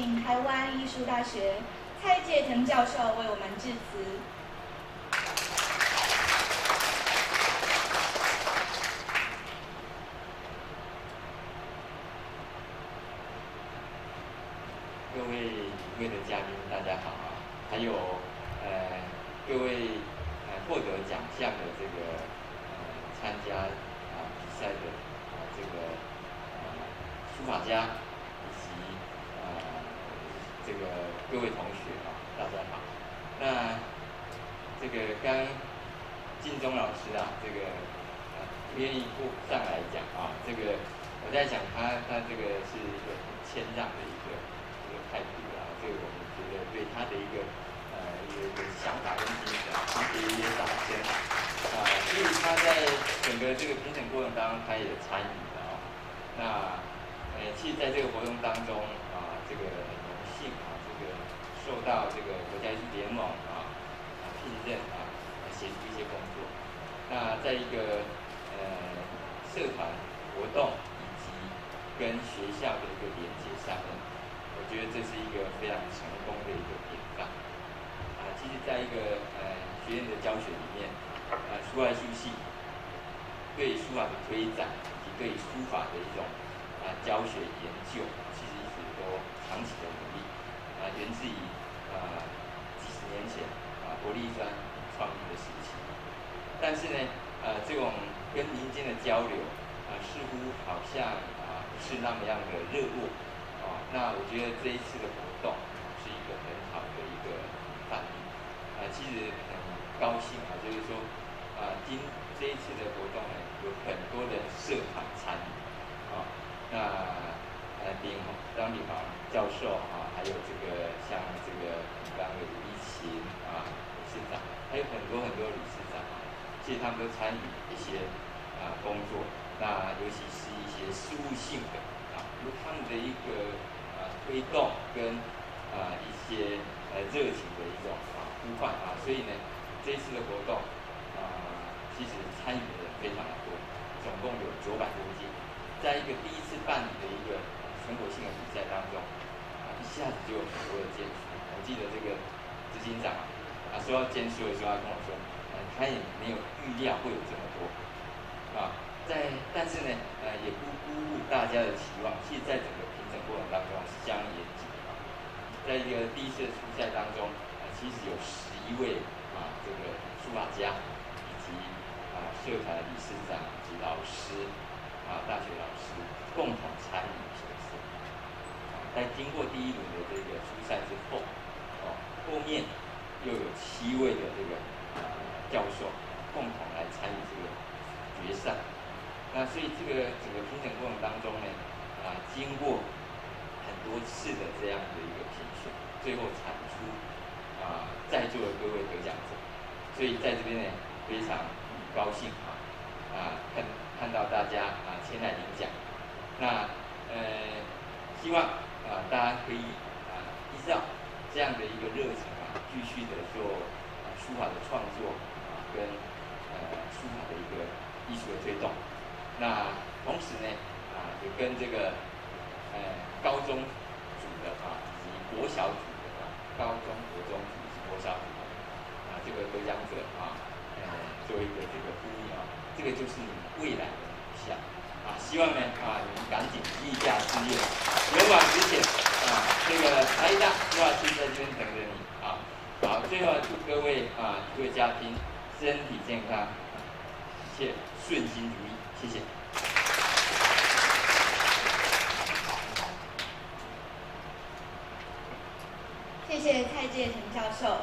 请台湾艺术大学蔡介腾教授为我们致辞。各位与会的嘉宾，大家好啊！还有呃各位呃获得奖项的这个呃参加啊比赛的啊这个呃书法家以及呃这个各位同学啊，大家好。那这个刚晋中老师啊，这个呃不愿意过上来讲啊，这个我在想他他这个是一个很谦让的一个。一个态度啊，这个我们觉得对他的一个呃一个一个想法跟精神，给予一些掌声啊。所以他在整个这个评审过程当中，他也参与了啊。那呃，其实在这个活动当中，啊，这个受到这个国家一联盟啊啊聘任啊，协助一些工作。那在一个呃社团活动以及跟学校的一个连接上面。我觉得这是一个非常成功的一个典范啊！其实，在一个呃学院的教学里面，啊，书外书系对书法的推展以及对书法的一种啊教学研究，其实一直都长期的努力啊，源自于几十年前啊国立专创立的时期。但是呢，呃，这种跟民间的交流啊，似乎好像啊不是那么样的热络。啊那我觉得这一次的活动是一个很好的一个范例，啊，其实很高兴啊，就是说，啊，今这一次的活动呢，有很多的社团参与，啊，那呃，丁张炳华教授啊，还有这个像这个刚刚的李琴啊理事长，还有很多很多理事长啊，其实他们都参与一些啊工作，那尤其是一些事务性的啊，有他们的一个啊。推动跟啊一些呃热情的一种啊呼唤啊，所以呢，这次的活动啊，其实参与的人非常的多，总共有九百多件，在一个第一次办理的一个全国性的比赛当中，啊一下子就有很多的件数。我记得这个执行长啊说要件数的时候，他跟我说，呃他也没有预料会有这么多，啊，在但是呢，呃也不辜负大家的期望，其实在整个评审。过程当中是相当严谨的，在一个第一次的初赛当中，啊，其实有十一位啊，这个书法家以及啊社团的理事长以及老师啊大学老师共同参与评审。啊在经过第一轮的这个初赛之后，哦，后面又有七位的这个啊教授共同来参与这个决赛。那所以这个整个评审过程当中呢，啊，经过很多次的这样的一个评选，最后产出啊在座的各位得奖者，所以在这边呢非常高兴啊啊看看到大家啊前来领奖，那呃希望啊大家可以啊依照这样的一个热情继续的做书法的创作啊跟呃书法的一个艺术的推动，那同时呢啊也跟这个。呃，高中组的啊，以及国小组的啊，高中、国中组以及国小组的啊，这个得奖者啊，呃，做一个这个呼应啊，这个就是你未来的理想啊，希望呢啊，你们赶紧立下志愿，勇往直前啊，这个台大书法系在这边等着你啊，好，最后祝各位啊，各位嘉宾身体健康，一切顺心如意，谢谢。谢谢蔡介成教授。